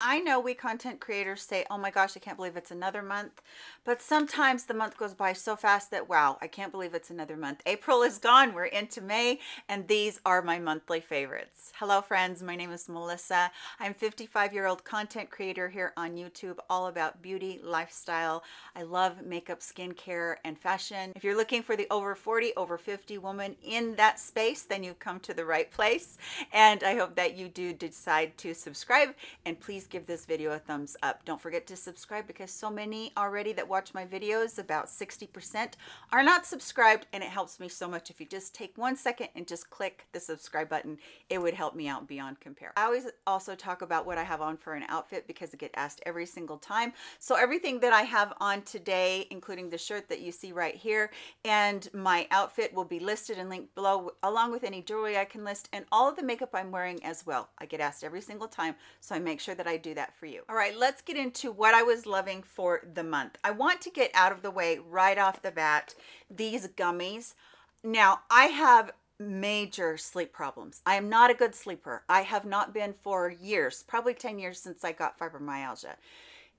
I know we content creators say, oh my gosh, I can't believe it's another month. But sometimes the month goes by so fast that, wow, I can't believe it's another month. April is gone. We're into May, and these are my monthly favorites. Hello, friends. My name is Melissa. I'm 55 year old content creator here on YouTube, all about beauty, lifestyle. I love makeup, skincare, and fashion. If you're looking for the over 40, over 50 woman in that space, then you've come to the right place. And I hope that you do decide to subscribe and please give this video a thumbs up. Don't forget to subscribe because so many already that watch my videos, about 60% are not subscribed and it helps me so much. If you just take one second and just click the subscribe button, it would help me out beyond compare. I always also talk about what I have on for an outfit because I get asked every single time. So everything that I have on today, including the shirt that you see right here and my outfit will be listed and linked below along with any jewelry I can list and all of the makeup I'm wearing as well. I get asked every single time. So I make sure that I do that for you. All right, let's get into what I was loving for the month. I want to get out of the way right off the bat these gummies. Now, I have major sleep problems. I am not a good sleeper. I have not been for years, probably 10 years since I got fibromyalgia.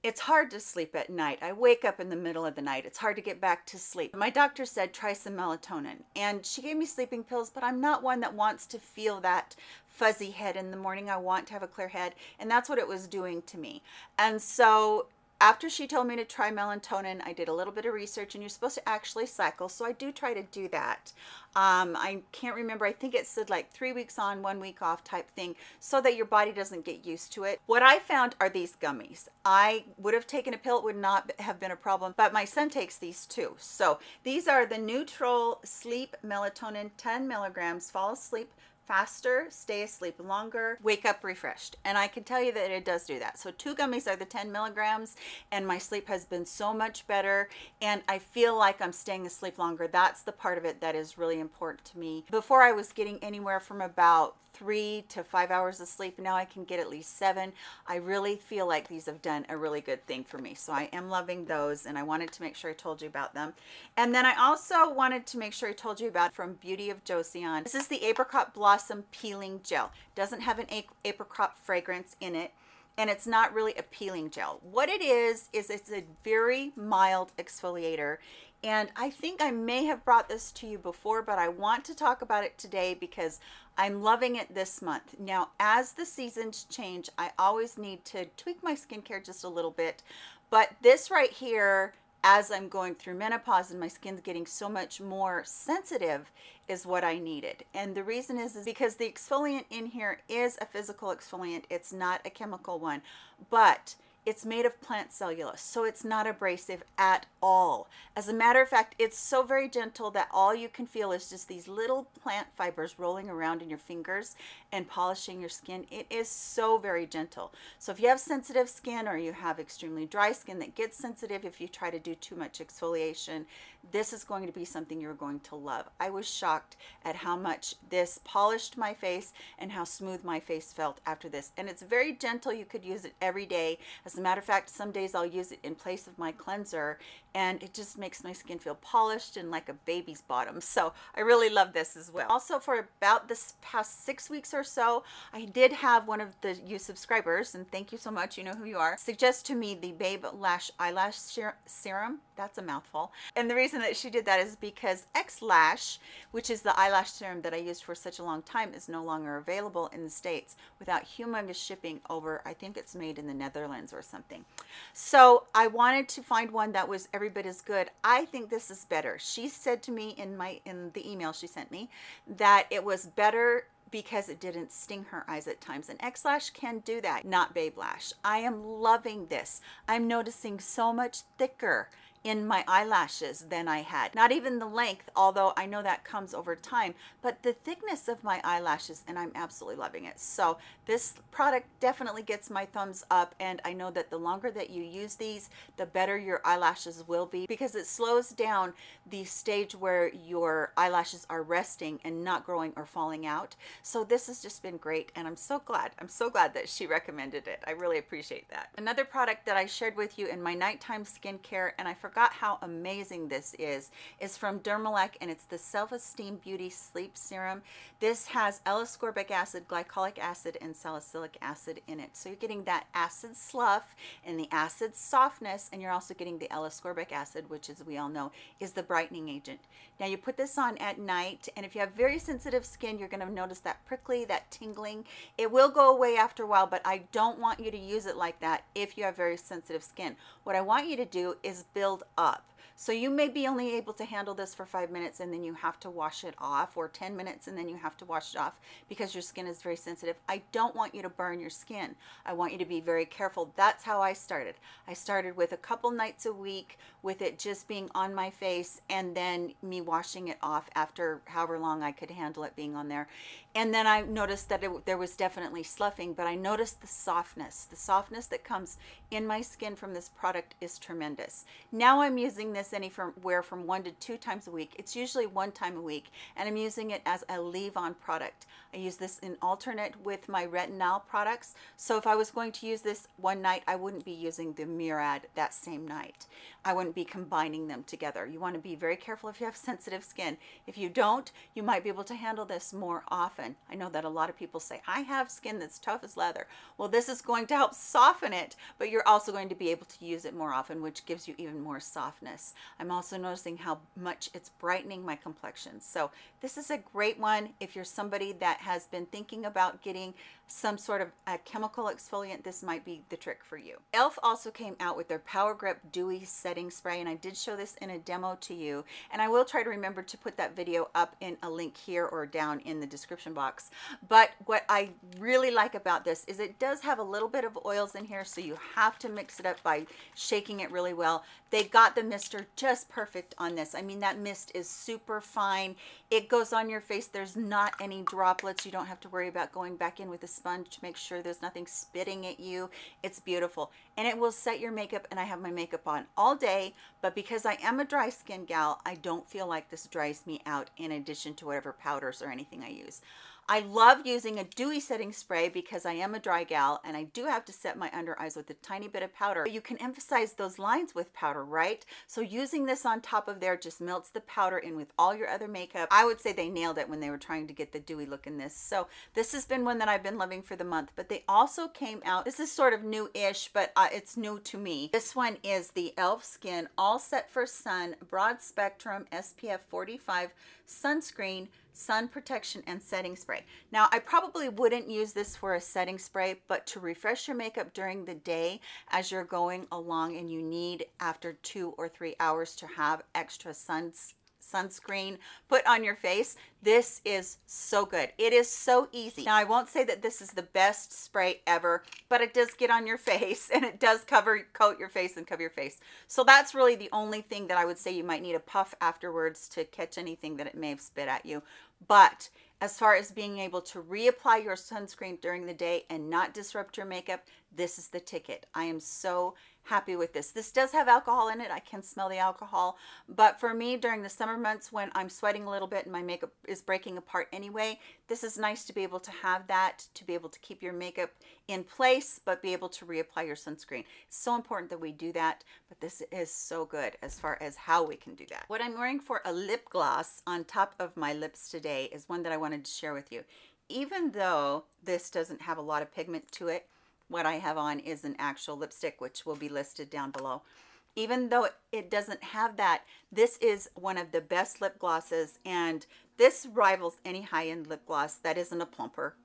It's hard to sleep at night. I wake up in the middle of the night. It's hard to get back to sleep. My doctor said try some melatonin and she gave me sleeping pills, but I'm not one that wants to feel that fuzzy head in the morning. I want to have a clear head and that's what it was doing to me. And so after she told me to try melatonin, I did a little bit of research and you're supposed to actually cycle. So I do try to do that. Um, I can't remember. I think it said like three weeks on, one week off type thing so that your body doesn't get used to it. What I found are these gummies. I would have taken a pill. It would not have been a problem, but my son takes these too. So these are the Natrol Sleep Melatonin 10 milligrams fall asleep faster, stay asleep longer, wake up refreshed. And I can tell you that it does do that. So two gummies are the 10 milligrams and my sleep has been so much better and I feel like I'm staying asleep longer. That's the part of it that is really important to me. Before I was getting anywhere from about three to five hours of sleep. Now I can get at least seven. I really feel like these have done a really good thing for me. So I am loving those and I wanted to make sure I told you about them. And then I also wanted to make sure I told you about from Beauty of Joseon. This is the Apricot Blossom Peeling Gel. Doesn't have an apricot fragrance in it and it's not really a peeling gel. What it is, is it's a very mild exfoliator and I think I may have brought this to you before, but I want to talk about it today because I'm loving it this month. Now, as the seasons change, I always need to tweak my skincare just a little bit. But this right here, as I'm going through menopause and my skin's getting so much more sensitive, is what I needed. And the reason is, is because the exfoliant in here is a physical exfoliant. It's not a chemical one. But it's made of plant cellulose, so it's not abrasive at all. As a matter of fact, it's so very gentle that all you can feel is just these little plant fibers rolling around in your fingers and polishing your skin. It is so very gentle. So if you have sensitive skin or you have extremely dry skin that gets sensitive if you try to do too much exfoliation, this is going to be something you're going to love. I was shocked at how much this polished my face and how smooth my face felt after this. And it's very gentle. You could use it every day. As a matter of fact, some days I'll use it in place of my cleanser and it just makes my skin feel polished and like a baby's bottom. So I really love this as well. Also for about this past six weeks or so, I did have one of the you subscribers, and thank you so much, you know who you are, suggest to me the Babe Lash Eyelash Serum. That's a mouthful. And the reason that she did that is because X-Lash, which is the eyelash serum that I used for such a long time, is no longer available in the States without humongous shipping over, I think it's made in the Netherlands or something. So I wanted to find one that was every bit as good. I think this is better. She said to me in my in the email she sent me that it was better because it didn't sting her eyes at times. And X-Lash can do that, not Babe Lash. I am loving this. I'm noticing so much thicker in my eyelashes than I had. Not even the length, although I know that comes over time, but the thickness of my eyelashes, and I'm absolutely loving it. So this product definitely gets my thumbs up, and I know that the longer that you use these, the better your eyelashes will be because it slows down the stage where your eyelashes are resting and not growing or falling out. So this has just been great, and I'm so glad. I'm so glad that she recommended it. I really appreciate that. Another product that I shared with you in my nighttime skincare, and I forgot forgot how amazing this is, is from Dermalect and it's the Self-Esteem Beauty Sleep Serum. This has L-ascorbic acid, glycolic acid, and salicylic acid in it. So you're getting that acid slough and the acid softness, and you're also getting the L-ascorbic acid, which as we all know is the brightening agent. Now you put this on at night, and if you have very sensitive skin, you're gonna notice that prickly, that tingling. It will go away after a while, but I don't want you to use it like that if you have very sensitive skin. What I want you to do is build up. So you may be only able to handle this for five minutes and then you have to wash it off or 10 minutes and then you have to wash it off because your skin is very sensitive. I don't want you to burn your skin. I want you to be very careful. That's how I started. I started with a couple nights a week with it just being on my face and then me washing it off after however long I could handle it being on there. And then I noticed that it, there was definitely sloughing, but I noticed the softness. The softness that comes in my skin from this product is tremendous. Now I'm using this anywhere from one to two times a week. It's usually one time a week, and I'm using it as a leave-on product. I use this in alternate with my retinol products. So if I was going to use this one night, I wouldn't be using the Murad that same night. I wouldn't be combining them together. You want to be very careful if you have sensitive skin. If you don't, you might be able to handle this more often. I know that a lot of people say, I have skin that's tough as leather. Well, this is going to help soften it, but you're also going to be able to use it more often, which gives you even more softness. I'm also noticing how much it's brightening my complexion. So this is a great one if you're somebody that has been thinking about getting some sort of a chemical exfoliant, this might be the trick for you. e.l.f. also came out with their Power Grip Dewy Setting Spray, and I did show this in a demo to you, and I will try to remember to put that video up in a link here or down in the description box. But what I really like about this is it does have a little bit of oils in here, so you have to mix it up by shaking it really well. They got the mister just perfect on this. I mean, that mist is super fine. It goes on your face. There's not any droplets. You don't have to worry about going back in with a sponge to make sure there's nothing spitting at you. It's beautiful. And it will set your makeup, and I have my makeup on all day, but because I am a dry skin gal, I don't feel like this dries me out in addition to whatever powders or anything I use. I love using a dewy setting spray because I am a dry gal and I do have to set my under eyes with a tiny bit of powder. You can emphasize those lines with powder, right? So using this on top of there just melts the powder in with all your other makeup. I would say they nailed it when they were trying to get the dewy look in this. So this has been one that I've been loving for the month, but they also came out, this is sort of new-ish, but uh, it's new to me. This one is the e.l.f. Skin All Set for Sun Broad Spectrum SPF 45 Sunscreen sun protection and setting spray. Now, I probably wouldn't use this for a setting spray, but to refresh your makeup during the day as you're going along and you need after two or three hours to have extra sun sunscreen put on your face. This is so good. It is so easy. Now, I won't say that this is the best spray ever, but it does get on your face and it does cover, coat your face and cover your face. So that's really the only thing that I would say you might need a puff afterwards to catch anything that it may have spit at you. But as far as being able to reapply your sunscreen during the day and not disrupt your makeup, this is the ticket. I am so happy with this. This does have alcohol in it. I can smell the alcohol. But for me, during the summer months when I'm sweating a little bit and my makeup is breaking apart anyway, this is nice to be able to have that, to be able to keep your makeup in place, but be able to reapply your sunscreen. It's so important that we do that, but this is so good as far as how we can do that. What I'm wearing for a lip gloss on top of my lips today is one that I wanted to share with you. Even though this doesn't have a lot of pigment to it, what I have on is an actual lipstick, which will be listed down below. Even though it doesn't have that, this is one of the best lip glosses, and this rivals any high-end lip gloss that isn't a plumper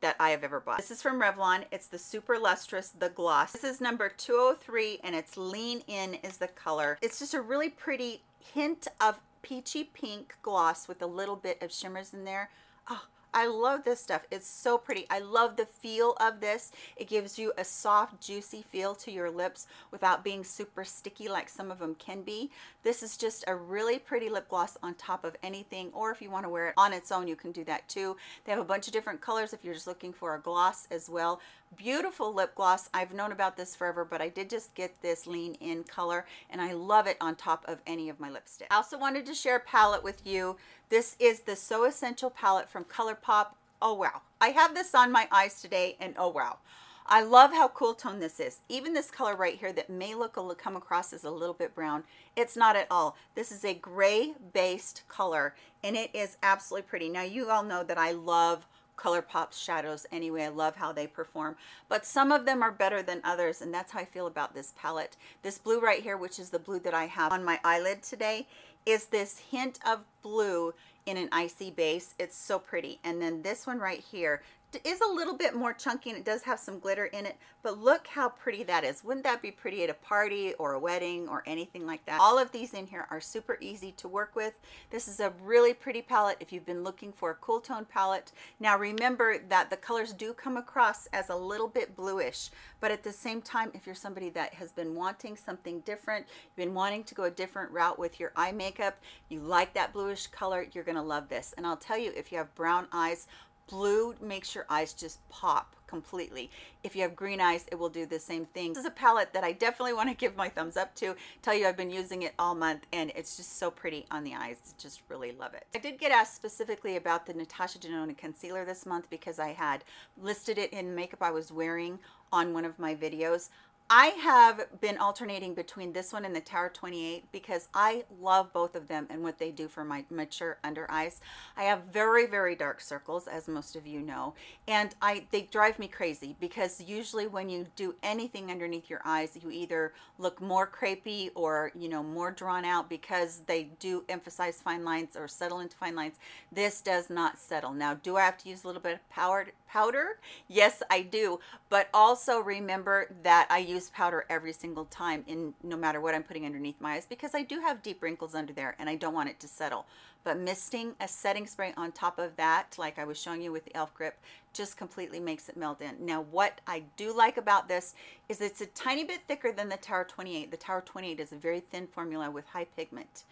that I have ever bought. This is from Revlon. It's the Super Lustrous The Gloss. This is number 203, and it's Lean In is the color. It's just a really pretty hint of peachy pink gloss with a little bit of shimmers in there. Oh, I love this stuff. It's so pretty. I love the feel of this. It gives you a soft, juicy feel to your lips without being super sticky like some of them can be. This is just a really pretty lip gloss on top of anything, or if you want to wear it on its own, you can do that too. They have a bunch of different colors if you're just looking for a gloss as well. Beautiful lip gloss. I've known about this forever, but I did just get this lean in color, and I love it on top of any of my lipstick. I also wanted to share a palette with you this is the So Elemental palette from ColourPop. Oh, wow. I have this on my eyes today, and oh, wow. I love how cool tone this is. Even this color right here that may look a, come across as a little bit brown, it's not at all. This is a gray based color and it is absolutely pretty. Now you all know that I love ColourPop's shadows anyway. I love how they perform, but some of them are better than others, and that's how I feel about this palette. This blue right here, which is the blue that I have on my eyelid today, is this hint of blue in an icy base. It's so pretty. And then this one right here, is a little bit more chunky and it does have some glitter in it, but look how pretty that is. Wouldn't that be pretty at a party or a wedding or anything like that? All of these in here are super easy to work with. This is a really pretty palette if you've been looking for a cool tone palette. Now remember that the colors do come across as a little bit bluish, but at the same time, if you're somebody that has been wanting something different, you've been wanting to go a different route with your eye makeup, you like that bluish color, you're gonna love this. And I'll tell you, if you have brown eyes, Blue makes your eyes just pop completely. If you have green eyes, it will do the same thing. This is a palette that I definitely want to give my thumbs up to. Tell you I've been using it all month and it's just so pretty on the eyes. Just really love it. I did get asked specifically about the Natasha Denona concealer this month because I had listed it in makeup I was wearing on one of my videos. I have been alternating between this one and the Tower 28 because I love both of them and what they do for my mature under eyes. I have very, very dark circles, as most of you know, and I they drive me crazy because usually when you do anything underneath your eyes, you either look more crepey or, you know, more drawn out because they do emphasize fine lines or settle into fine lines. This does not settle. Now, do I have to use a little bit of powder? Powder? Yes, I do. But also remember that I use powder every single time in no matter what I'm putting underneath my eyes because I do have deep wrinkles under there and I don't want it to settle. But misting a setting spray on top of that, like I was showing you with the e.l.f. grip, just completely makes it melt in. Now, what I do like about this is it's a tiny bit thicker than the Tower 28. The Tower 28 is a very thin formula with high pigment.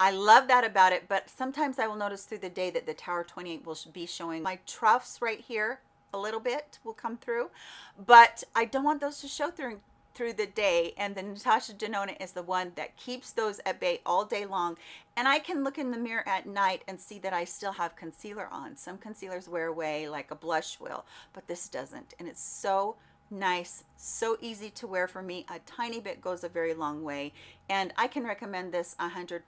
I love that about it, but sometimes I will notice through the day that the Tower 28 will be showing my troughs right here a little bit will come through, but I don't want those to show through through the day and the Natasha Denona is the one that keeps those at bay all day long and I can look in the mirror at night and see that I still have concealer on. Some concealers wear away like a blush will, but this doesn't and it's so nice, so easy to wear for me. A tiny bit goes a very long way, and I can recommend this 100%.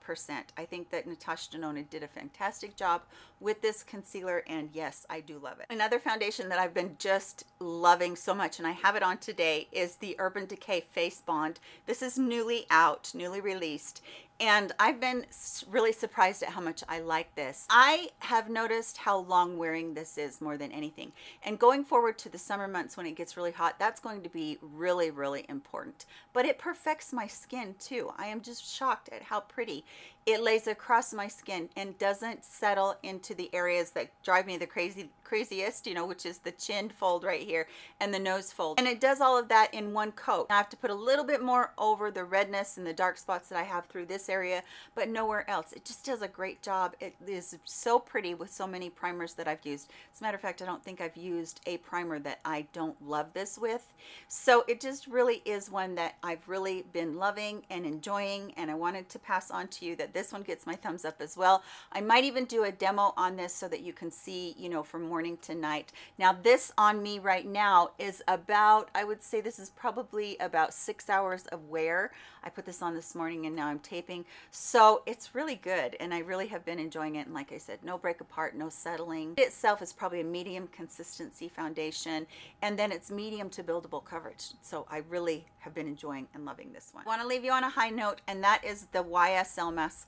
I think that Natasha Denona did a fantastic job with this concealer, and yes, I do love it. Another foundation that I've been just loving so much, and I have it on today, is the Urban Decay Face Bond. This is newly out, newly released, and I've been really surprised at how much I like this. I have noticed how long wearing this is more than anything. And going forward to the summer months when it gets really hot, that's going to be really, really important. But it perfects my skin too. I am just shocked at how pretty it lays across my skin and doesn't settle into the areas that drive me the crazy craziest, you know, which is the chin fold right here and the nose fold. And it does all of that in one coat. I have to put a little bit more over the redness and the dark spots that I have through this area, but nowhere else. It just does a great job. It is so pretty with so many primers that I've used. As a matter of fact, I don't think I've used a primer that I don't love this with. So it just really is one that I've really been loving and enjoying and I wanted to pass on to you that this one gets my thumbs up as well. I might even do a demo on this so that you can see, you know, from morning to night. Now this on me right now is about, I would say this is probably about six hours of wear. I put this on this morning and now I'm taping. So it's really good and I really have been enjoying it. And like I said, no break apart, no settling. It itself is probably a medium consistency foundation and then it's medium to buildable coverage. So I really have been enjoying and loving this one. I want to leave you on a high note and that is the YSL mascara.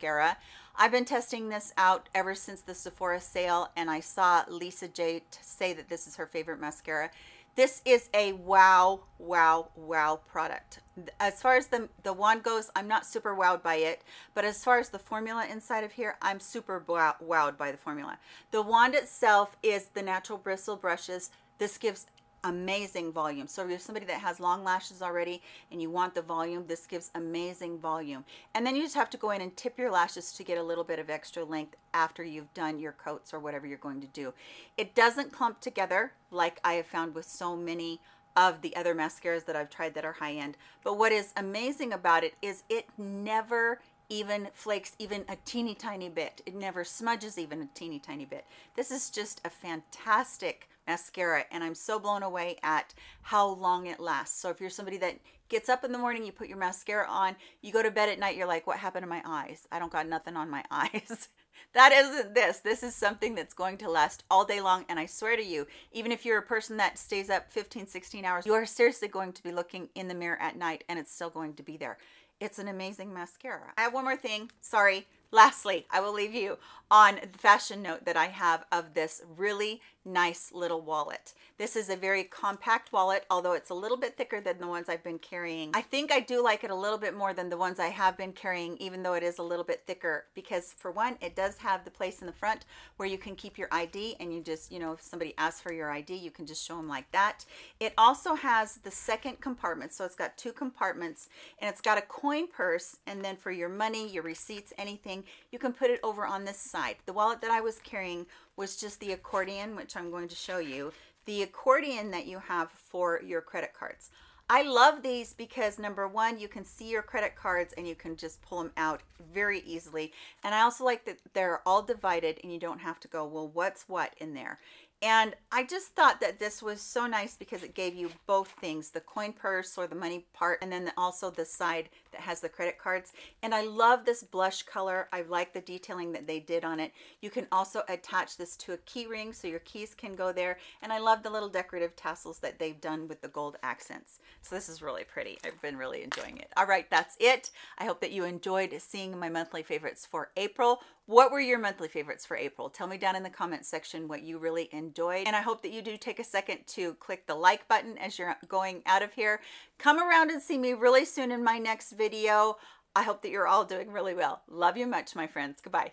I've been testing this out ever since the Sephora sale and I saw Lisa J say that this is her favorite mascara. This is a wow, wow, wow product. As far as the, the wand goes, I'm not super wowed by it, but as far as the formula inside of here, I'm super wow, wowed by the formula. The wand itself is the natural bristle brushes. This gives amazing volume. So if you're somebody that has long lashes already and you want the volume, this gives amazing volume. And then you just have to go in and tip your lashes to get a little bit of extra length after you've done your coats or whatever you're going to do. It doesn't clump together like I have found with so many of the other mascaras that I've tried that are high end. But what is amazing about it is it never even flakes even a teeny tiny bit. It never smudges even a teeny tiny bit. This is just a fantastic mascara and I'm so blown away at how long it lasts. So if you're somebody that gets up in the morning, you put your mascara on, you go to bed at night, you're like, what happened to my eyes? I don't got nothing on my eyes. that isn't this. This is something that's going to last all day long. And I swear to you, even if you're a person that stays up 15, 16 hours, you are seriously going to be looking in the mirror at night and it's still going to be there. It's an amazing mascara. I have one more thing. Sorry. Lastly, I will leave you on the fashion note that I have of this really nice little wallet. This is a very compact wallet, although it's a little bit thicker than the ones I've been carrying. I think I do like it a little bit more than the ones I have been carrying, even though it is a little bit thicker, because for one, it does have the place in the front where you can keep your ID and you just, you know, if somebody asks for your ID, you can just show them like that. It also has the second compartment, so it's got two compartments and it's got a coin purse and then for your money, your receipts, anything, you can put it over on this side. The wallet that I was carrying was just the accordion, which I'm going to show you. The accordion that you have for your credit cards. I love these because number one, you can see your credit cards and you can just pull them out very easily. And I also like that they're all divided and you don't have to go, well, what's what in there? And I just thought that this was so nice because it gave you both things, the coin purse or the money part, and then also the side that has the credit cards. And I love this blush color. I like the detailing that they did on it. You can also attach this to a key ring so your keys can go there. And I love the little decorative tassels that they've done with the gold accents. So this is really pretty. I've been really enjoying it. All right, that's it. I hope that you enjoyed seeing my monthly favorites for April. What were your monthly favorites for April? Tell me down in the comment section what you really enjoyed. And I hope that you do take a second to click the like button as you're going out of here. Come around and see me really soon in my next video. I hope that you're all doing really well. Love you much, my friends. Goodbye.